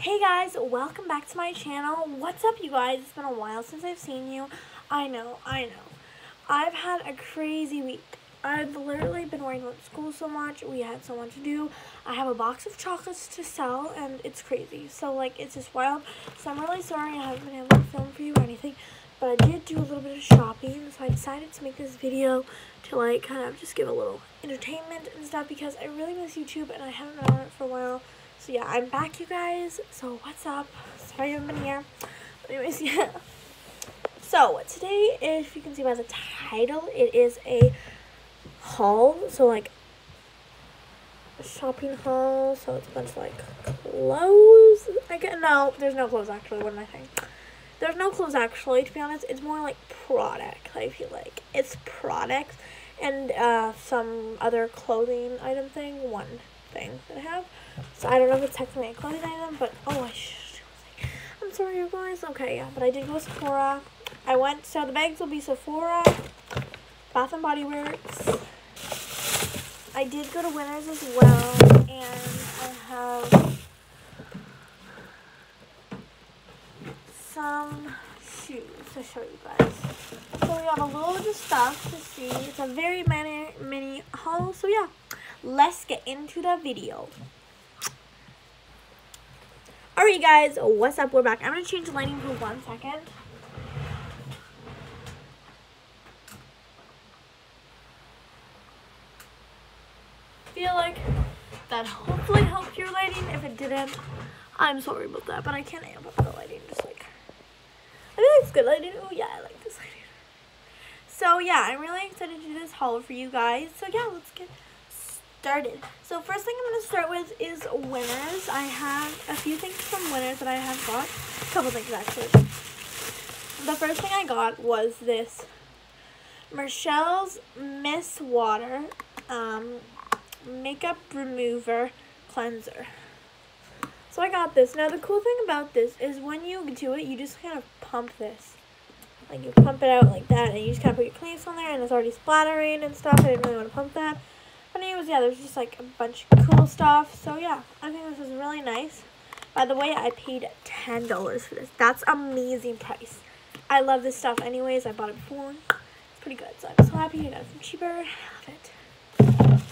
Hey guys, welcome back to my channel. What's up you guys? It's been a while since I've seen you. I know, I know. I've had a crazy week. I've literally been worrying about school so much. We had so much to do. I have a box of chocolates to sell and it's crazy. So like it's just wild. So I'm really sorry I haven't been able to film for you or anything. But I did do a little bit of shopping. So I decided to make this video to like kind of just give a little entertainment and stuff because I really miss YouTube and I haven't been on it for a while. So yeah, I'm back, you guys. So what's up? Sorry I haven't been here. But anyways, yeah. So today, if you can see by the title, it is a haul. So like a shopping haul. So it's a bunch of like clothes. I get no, there's no clothes actually. What am I saying? There's no clothes actually. To be honest, it's more like product. I feel like it's products and uh, some other clothing item thing. One thing that I have. So I don't know if it's technically a clothing item, but oh, I should. I'm sorry, you guys. Okay, yeah, but I did go to Sephora. I went, so the bags will be Sephora, Bath and Body Works. I did go to Winners as well, and I have some shoes to show you guys. So we have a little bit of stuff to see. It's a very mini, mini haul. So yeah, let's get into the video. Alright guys, what's up? We're back. I'm going to change the lighting for one second. feel like that hopefully helped your lighting. If it didn't, I'm sorry about that, but I can't amp up the lighting. Just like, I like it's good lighting. Oh yeah, I like this lighting. So yeah, I'm really excited to do this haul for you guys. So yeah, let's get started. So first thing I'm going to start with is Winners. I have a few things from Winners that I have got. A couple things actually. The first thing I got was this Michelle's Miss Water um, makeup remover cleanser. So I got this. Now the cool thing about this is when you do it, you just kind of pump this. Like you pump it out like that and you just kind of put your cleats on there and it's already splattering and stuff. I didn't really want to pump that. But anyways, yeah, there's just like a bunch of cool stuff. So yeah, I think this is really nice. By the way, I paid $10 for this. That's amazing price. I love this stuff anyways. I bought it before. It's pretty good. So I'm so happy I got it from cheaper. I love it.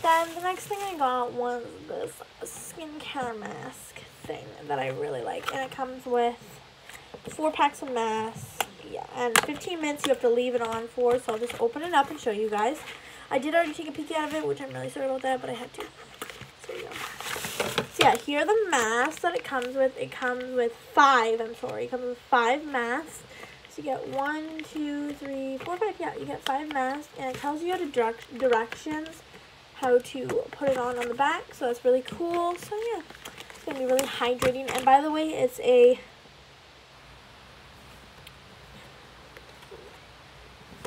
Then the next thing I got was this skincare mask thing that I really like. And it comes with four packs of masks. Yeah, and 15 minutes you have to leave it on for. So I'll just open it up and show you guys. I did already take a peek out of it, which I'm really sorry about that, but I had to. So, go. so yeah, here are the masks that it comes with. It comes with five, I'm sorry. It comes with five masks. So you get one, two, three, four, five. Yeah, you get five masks. And it tells you how to direct directions how to put it on on the back. So that's really cool. So yeah, it's going to be really hydrating. And by the way, it's a...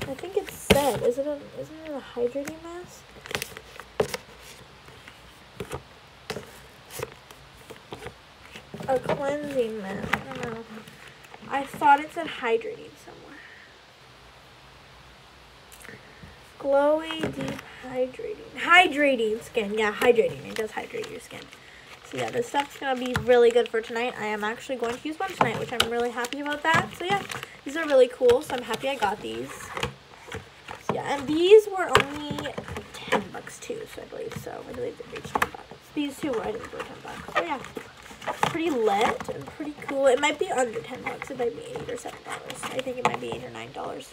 I think said, is it a, isn't it a hydrating mask? A cleansing mask, I don't know. I thought it said hydrating somewhere. Glowy, deep hydrating. Hydrating skin. Yeah, hydrating. It does hydrate your skin. So yeah, this stuff's going to be really good for tonight. I am actually going to use one tonight, which I'm really happy about that. So yeah, these are really cool. So I'm happy I got these. Yeah, and these were only 10 bucks too, so I believe so. I believe they reached 10 bucks. These two were, I think, were 10 bucks. So yeah, pretty lit and pretty cool. It might be under 10 bucks. It might be 8 or $7. I think it might be 8 or $9.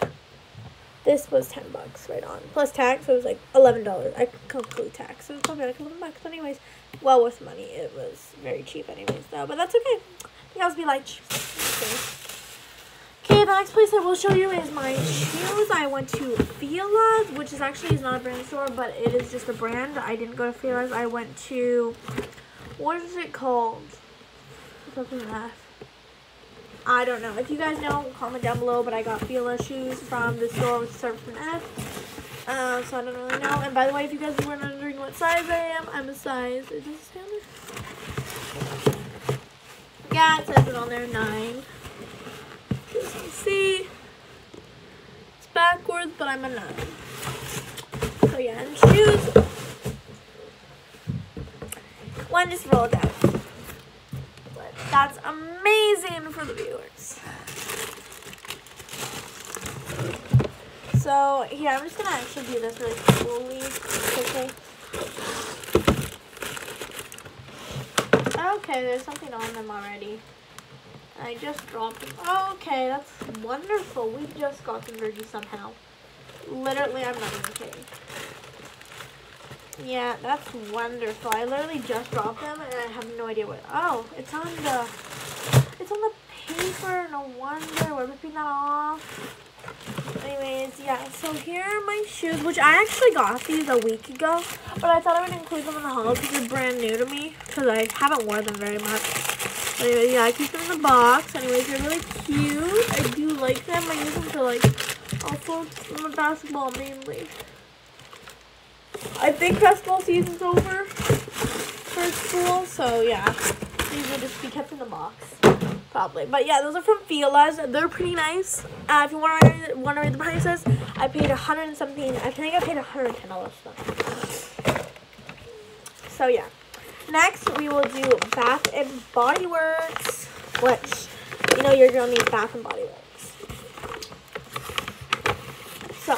This was 10 bucks right on. Plus tax, so it was like $11. I completely tax. So it was probably like 11 bucks. But anyways, well worth money. It was very cheap anyways though. But that's okay. Think I'll be like Okay, the next place I will show you is my shoes. I went to Fila's, which is actually is not a brand store, but it is just a brand. I didn't go to Fila's. I went to, what is it called? Something that. I don't know. If you guys know, comment down below. But I got Fila shoes from the store with Surf and F. Uh, so I don't really know. And by the way, if you guys were wondering what size I am, I'm a size. Is this standard? Yeah, it says it on there, 9. You see, it's backwards, but I'm a 9. So yeah, and shoes. One just rolled out. But That's amazing for the viewers. So here, I'm just gonna actually do this really slowly, quickly. Okay, there's something on them already. I just dropped them. Okay, that's wonderful. We just got dirty somehow. Literally, I'm not even kidding. Yeah, that's wonderful. I literally just dropped them and I have no idea what. Oh, it's on the. It's on the paper. No wonder we're ripping that off. Anyways, yeah. So here are my shoes, which I actually got these a week ago, but I thought I would include them in the haul because they're brand new to me because I haven't worn them very much. Anyway, yeah, I keep them in the box. Anyways, they're really cute. I do like them. I use them for like also basketball mainly. I think basketball season's over for school, so yeah, these will just be kept in the box, probably. But yeah, those are from Fila's. They're pretty nice. Uh, if you want to read, want to read the prices, I paid 100 and something. I think I paid 110 dollars. So yeah. Next, we will do Bath and Body Works, which you know you're gonna need Bath and Body Works. So,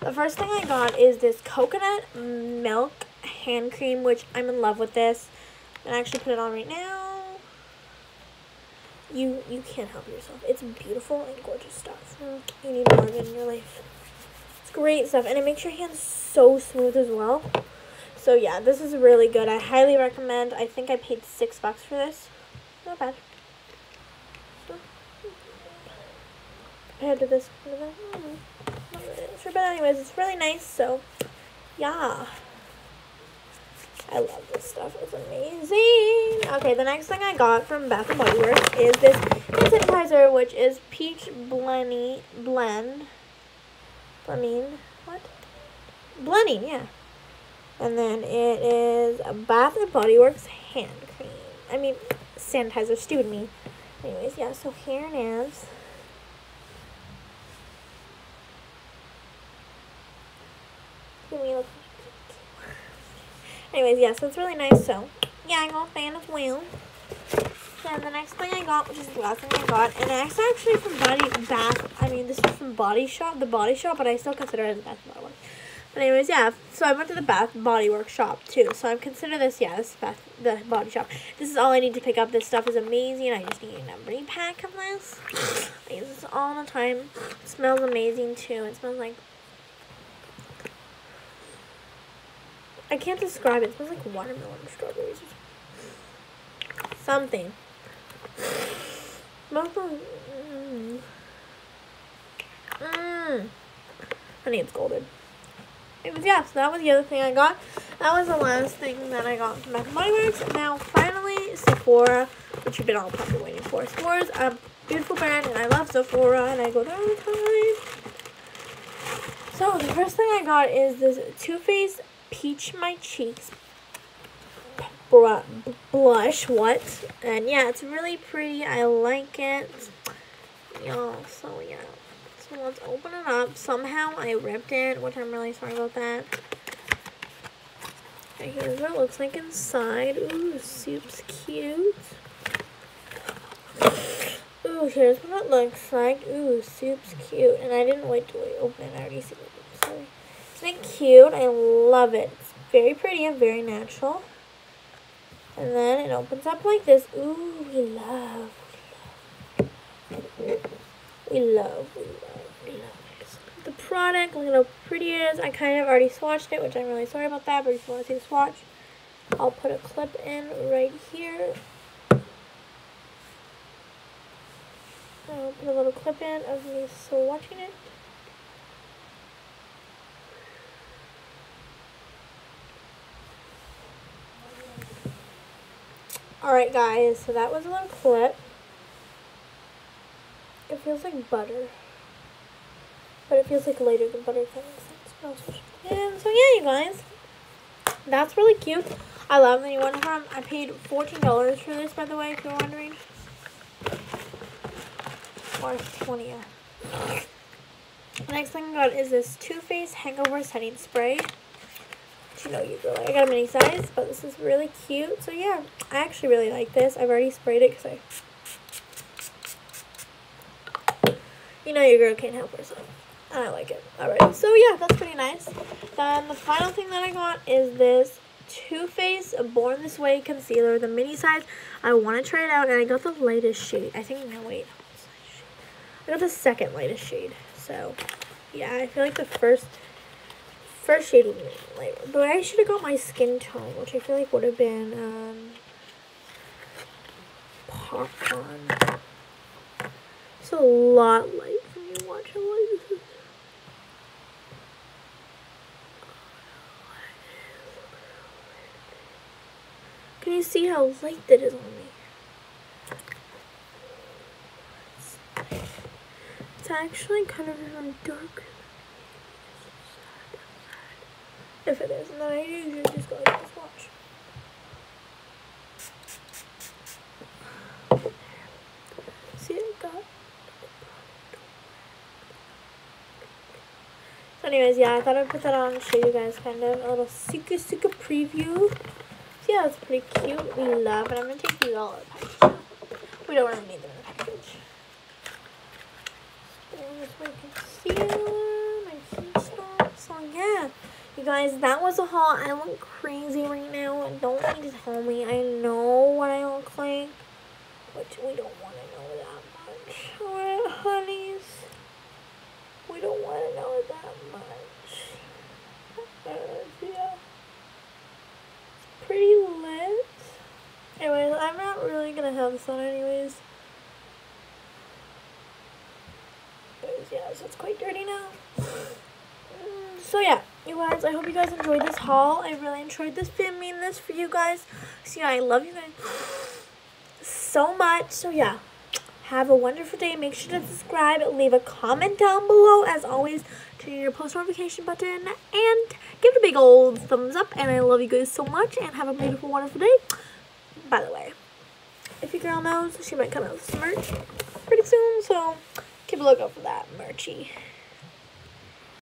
the first thing I got is this coconut milk hand cream, which I'm in love with this. I'm gonna actually put it on right now. You you can't help yourself. It's beautiful and gorgeous stuff. You need more of it in your life. It's great stuff, and it makes your hands so smooth as well. So yeah, this is really good. I highly recommend. I think I paid six bucks for this. Not bad. Compared to this, sure, but anyways, it's really nice. So yeah, I love this stuff. It's amazing. Okay, the next thing I got from Bath and Body Works is this sanitizer, which is peach blenny blend. Blending. What? Blending. Yeah. And then it is Bath and Body Works hand cream. I mean, sanitizer, stupid me. Anyways, yeah, so here it is. Anyways, yeah, so it's really nice. So, yeah, I got a fan as well. Then the next thing I got, which is the last thing I got, and it's actually from Body Bath. I mean, this is from Body Shop, the Body Shop, but I still consider it as Bath. But anyways, yeah. So I went to the Bath Body Works shop too. So I'm consider this, yeah, this Bath the Body Shop. This is all I need to pick up. This stuff is amazing. I just need a number pack of this. I use this all the time. It smells amazing too. It smells like I can't describe it. It smells like watermelon strawberries. Something. Mmm. Mmm. I think it's golden it was yeah, so that was the other thing I got. That was the last thing that I got from Bath Body Works. Now finally Sephora, which you've been all probably waiting for. Sephora's a beautiful brand and I love Sephora and I go there all the time. So the first thing I got is this Too Faced Peach My Cheeks blush. What? And yeah, it's really pretty. I like it. Yeah, so yeah. So let's open it up. Somehow I ripped it, which I'm really sorry about that. Here's what it looks like inside. Ooh, soup's cute. Ooh, here's what it looks like. Ooh, soup's cute. And I didn't wait to open it. I already see it. Sorry. Isn't it cute? I love it. It's very pretty and very natural. And then it opens up like this. Ooh, we love. We love. We love. We love product. Look at how pretty it is. I kind of already swatched it, which I'm really sorry about that, but if you want to see the swatch, I'll put a clip in right here. I'll put a little clip in of me swatching it. Alright guys, so that was a little clip. It feels like butter. But it feels like lighter than butter, if that makes sense. And so yeah, you guys. That's really cute. I love the new one from. I paid $14 for this, by the way, if you're wondering. Or 20. The next thing I got is this Too Faced Hangover Setting Spray. you know you girl. I got a mini size, but this is really cute. So yeah, I actually really like this. I've already sprayed it because I, you know your girl can't help herself. And I like it. Alright, so yeah, that's pretty nice. Then the final thing that I got is this Too Faced Born This Way concealer, the mini size. I want to try it out, and I got the lightest shade. I think, no wait, I got the second lightest shade. So yeah, I feel like the first first shade would be lighter. But I should have got my skin tone, which I feel like would have been um, popcorn. It's a lot light for me watch how light this is. Can you see how light that is on me? It's actually kind of even darker. If it is, then I usually just go like this. Watch. See, it got. So, anyways, yeah, I thought I'd put that on and show you guys kind of a little Suka Suka preview. Yeah, it's pretty cute. We love it. I'm gonna take these all out of the package. We don't really need them in the package. There's my concealer, my stuff. So, oh, yeah. You guys, that was a haul. I look crazy right now. Don't need to tell me. I know what I look like. Which we don't want to know that much. Alright, honeys. We don't want to know that much. Uh, yeah. Pretty lit. Anyways, I'm not this on anyways. Yeah, so it's quite dirty now. Mm, so, yeah you guys i hope you guys enjoyed this haul. I really enjoyed this filming this for you guys. So yeah i love you guys so much. So yeah have a wonderful day. Make sure to subscribe. Leave a comment down below as always turn your post notification button. And give it a big old thumbs up. And i love you guys so much. And have a beautiful wonderful day. By the way if your girl knows she might come out with some merch pretty soon so keep a lookout for that merchy